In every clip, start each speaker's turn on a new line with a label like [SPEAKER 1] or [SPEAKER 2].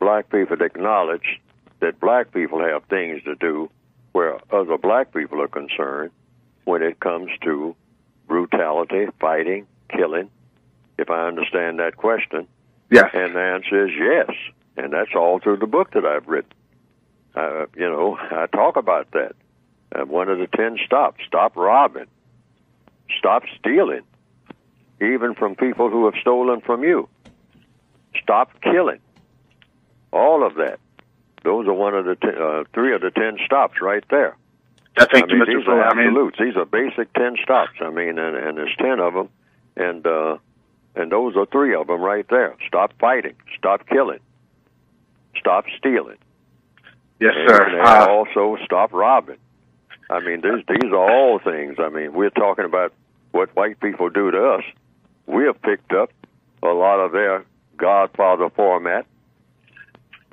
[SPEAKER 1] black people acknowledge that black people have things to do where other black people are concerned when it comes to brutality, fighting, killing? If I understand that question.
[SPEAKER 2] Yes.
[SPEAKER 1] And the answer is yes. And that's all through the book that I've written. Uh, you know, I talk about that. Uh, one of the ten stops stop robbing, stop stealing, even from people who have stolen from you. Stop killing. All of that. Those are one of the ten, uh, three of the ten stops right there.
[SPEAKER 2] I think
[SPEAKER 1] I mean,
[SPEAKER 2] Mr.
[SPEAKER 1] these
[SPEAKER 2] Fuller,
[SPEAKER 1] are
[SPEAKER 2] I mean,
[SPEAKER 1] absolutes. These are basic ten stops. I mean, and, and there's ten of them, and uh, and those are three of them right there. Stop fighting. Stop killing. Stop stealing.
[SPEAKER 2] yes,
[SPEAKER 1] And
[SPEAKER 2] sir.
[SPEAKER 1] then
[SPEAKER 2] Uh,
[SPEAKER 1] also stop robbing. I mean, these these are all things. I mean, we're talking about what white people do to us. We have picked up a lot of their Godfather format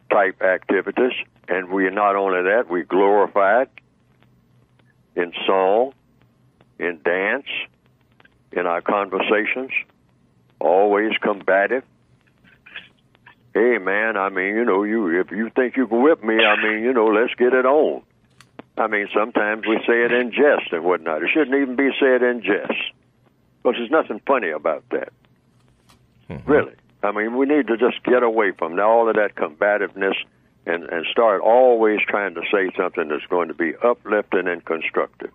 [SPEAKER 1] type activities, and we not only that, we glorify it in song, in dance, in our conversations. Always combative. Hey man, I mean, you know, you if you think you can whip me, I mean, you know, let's get it on. I mean, sometimes we say it in jest and whatnot. It shouldn't even be said in jest. Because there's nothing funny about that. Mm-hmm. Really. I mean, we need to just get away from all of that combativeness and, and start always trying to say something that's going to be uplifting and constructive.